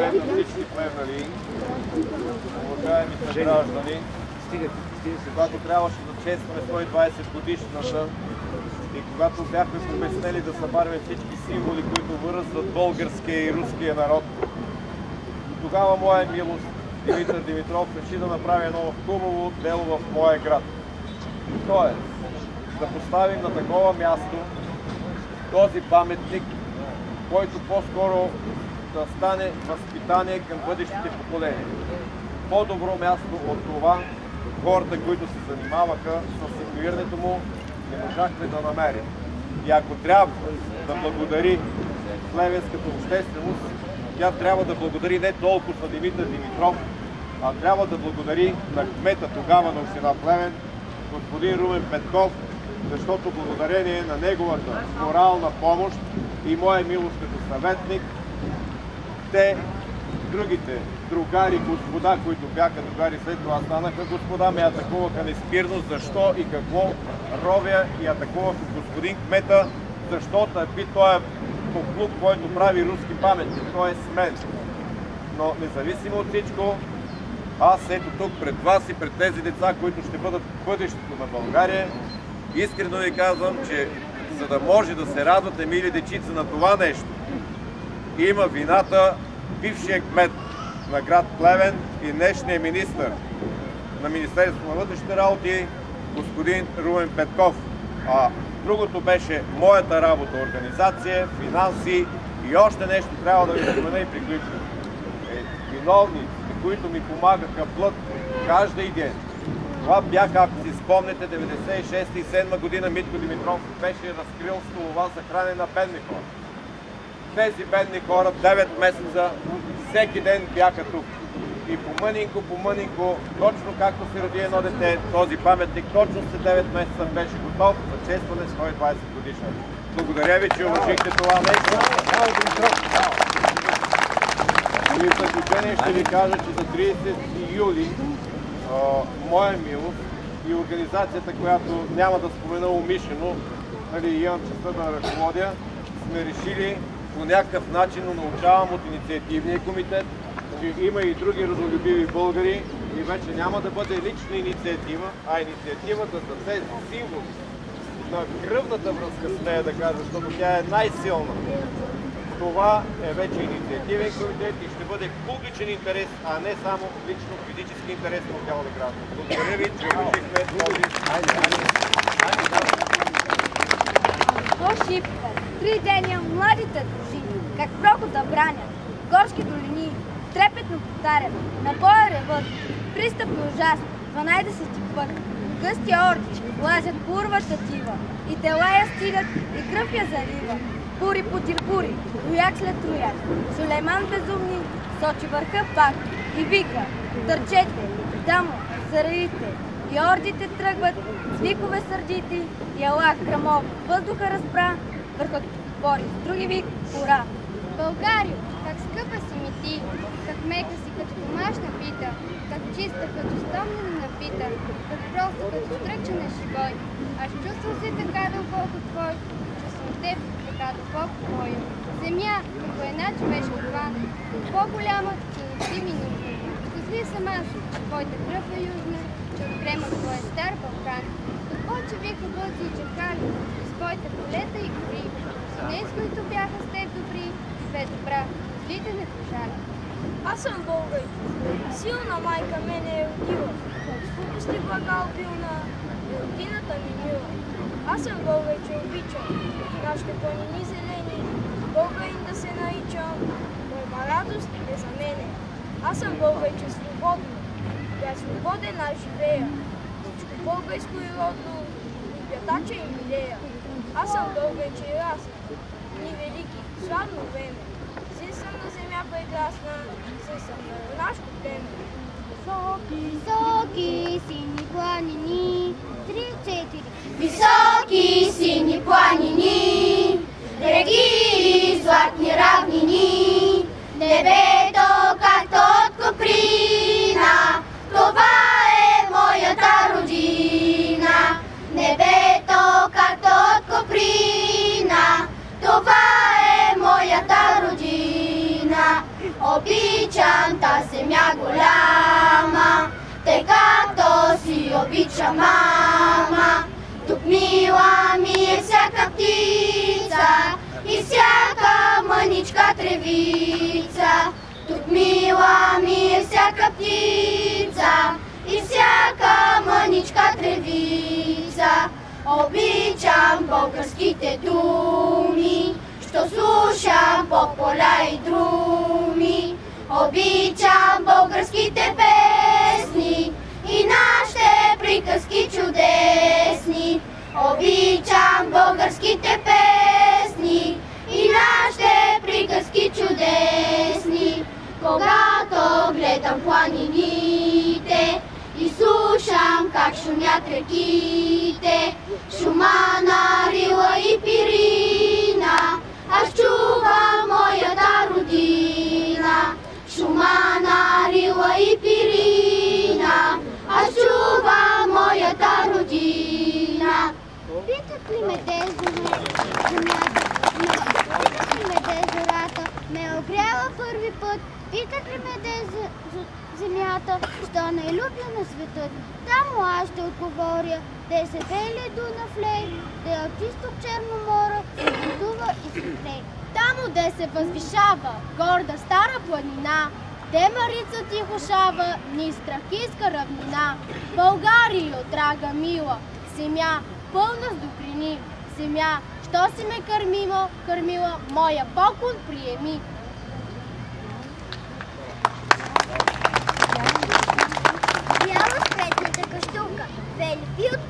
на всички съграждани, когато трябваше да честваме 120 годишната и когато бяхме помеснели да събаряме всички символи, които вързват българския и руския народ, тогава моя милост Димитър Димитров реши да направи едно хубаво дело в моя град. Тоест, да поставим на такова място този паметник, който по-скоро да стане възпитание към бъдещите поколения. По-добро място от това хората, които се занимаваха с ситуирането му, не можахме да намерим. И ако трябва да благодари плевенската общественост, тя трябва да благодари не толкова на Димитър Димитров, а трябва да благодари на кмета тогава на община Плевен, господин Румен Петков, защото благодарение на неговата морална помощ и моя милост като съветник, те, другите другари, господа, които бяха другари, след това станаха господа, ме атакуваха неспирно, защо и какво ровя и атакуваха господин кмета, защото търпи този клуб, който прави руски паметник, той е с мен. Но независимо от всичко, аз ето тук пред вас и пред тези деца, които ще бъдат бъдещето на България, искрено ви казвам, че за да може да се радвате, мили дечица, на това нещо, има вината бившия кмет на град Плевен и днешния министр на Министерството на вътрешните работи, господин Румен Петков. А другото беше моята работа, организация, финанси и още нещо трябва да ви спомена и приключвам. Е, виновни, които ми помагаха плът каждый ден. Това бяха, ако си спомнете, 96 и 7 година Митко Димитров беше разкрил столова за хранене на бедни хора. Тези бедни хора 9 месеца всеки ден бяха тук. И помънинко, помънинко, точно както се роди едно дете, този паметник точно след 9 месеца беше готов за честване 120 годишна. Благодаря ви, че уважихте това нещо. И в заключение ще ви кажа, че за 30 юли моя милост и организацията, която няма да спомена умишлено, нали, имам честа да ръководя, сме решили по някакъв начин, но научавам от инициативния комитет, че има и други родолюбиви българи и вече няма да бъде лична инициатива, а инициативата за тези символи на кръвната връзка с нея, да кажа, защото тя е най-силна. Това е вече инициативен комитет и ще бъде публичен интерес, а не само лично физически интерес на отделни граждани. Благодаря ви, че уважихме този... По шипка, три деня младите дружини, как да бранят, горски долини, трепетно повтарят, на боя ревът, пристъпно ужасно, 12 път, гъсти орди, лазят курвата тива, и тела я стигат, и кръв я залива. Бури потир бури, рояк след рояк, Сулейман безумни, сочи върха пак и вика, търчете, дамо, заредите, и ордите тръгват, с викове сърдити, и Аллах грамов, въздуха разпра, върхът бори, с други вик, ура! Българио, как скъпа си ми ти, как мека си като домашна пита, как чиста като стомнена напита, как проста като стръчена шибой. Аз чувствам се така дълбоко твой, че съм теб така дълбоко моя. Земя, като една човешка длан, по-голяма, че не си ми нужна. Щастлив съм аз, твоята кръв е южна, че отпрема твоя стар Балкан. Какво, че виха бъдзи и чакали, твоите полета и гори, днес, които бяха с теб добри, бе добра, злите не пожали. Аз съм българ. Силна майка мене е родила. Глупости блага обилна, родината ми мила. Аз съм българ, че обичам. Нашите планини зелени, българин да се наричам. Моя радост е за мене. Аз съм българ, че свободно. Тя е свободен аз живея. Всичко българско и родно, и пятача и милея. Аз съм българ, че и. Ни велики, славно време. Син съм на земя прекрасна, син съм на нашето племе. Високи, високи сини обича мама. Тук мила ми е всяка птица и всяка мъничка тревица. Тук мила ми е всяка птица и всяка мъничка тревица. Обичам българските думи, що слушам по поля и друми. Обичам българските песни приказки чудесни. Обичам българските песни и нашите приказки чудесни. Когато гледам планините и слушам как шумят реките, шума на Рила и Пирина, аз чувам моята не любя на светът. Само аз ще отговоря, де се бели Дунав лей, де от изток Черно море се бутува и светлей. Тамо де се възвишава горда стара планина, де Марица тихошава, ни страхиска равнина. Българио, драга мила, земя, пълна с добрини. Земя, що си ме кърмила, кърмила, моя поклон приеми.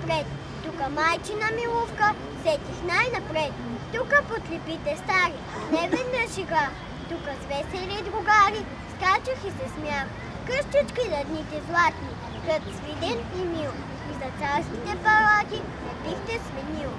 Отпред. Тука майчина милувка, сетих най-напред. Тука подлепите стари, не веднъж игра. Тука с весели другари, скачах и се смях. Къщички на дните златни, град свиден и мил. И за царските палати не бихте сменил.